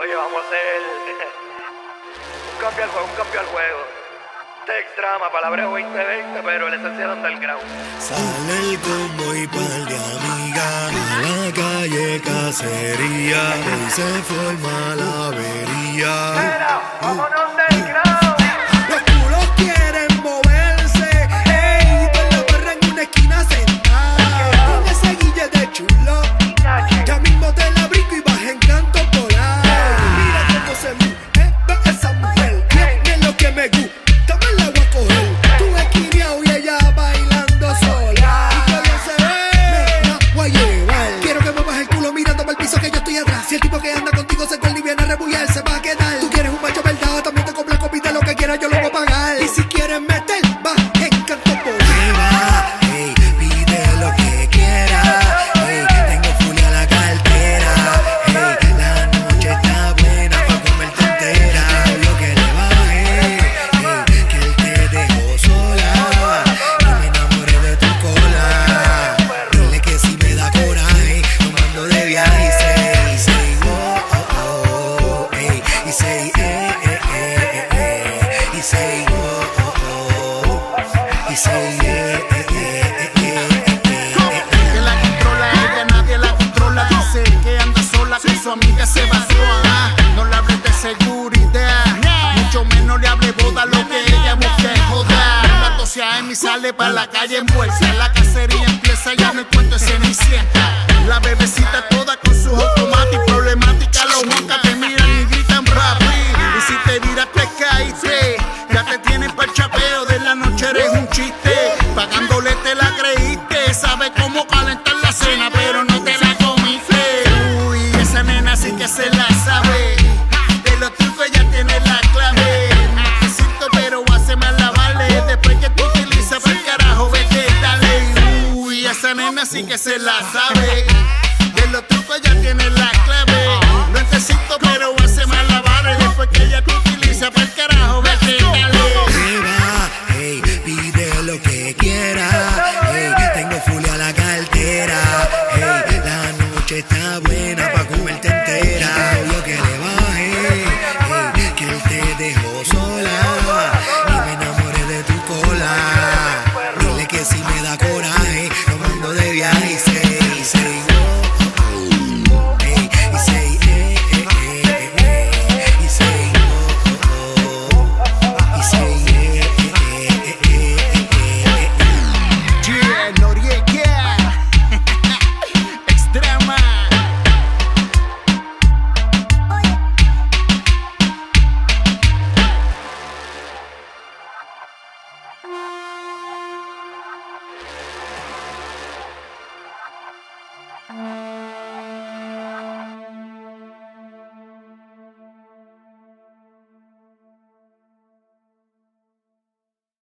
Oye, vamos a hacer un cambio al juego, un cambio al juego. Tex drama, palabra 2020, pero la esencia de underground. Sale el combo y par de amigas a la calle cacería. Hoy se forma la avería. Mira, vámonos underground. Y que la controla ella, nadie la controla. Dice que anda sola con su amiga se va sola. No le hables de seguridad, mucho menos le hable boda lo que ella busca es joda. La 12 AM y sale para la calle envuelta. La cacería empieza, ya cuento es cenicienta. Pagándole te la creíste, sabe cómo calentar la cena, pero no te la comiste. Uy, esa nena sí que se la sabe. De los trucos ella tiene la clave. Necesito, pero hace mal la vale. Después que tú utilizas para el carajo, vete, dale. Uy, esa nena sí que se la sabe. De los trucos ella tiene la clave. No necesito, time.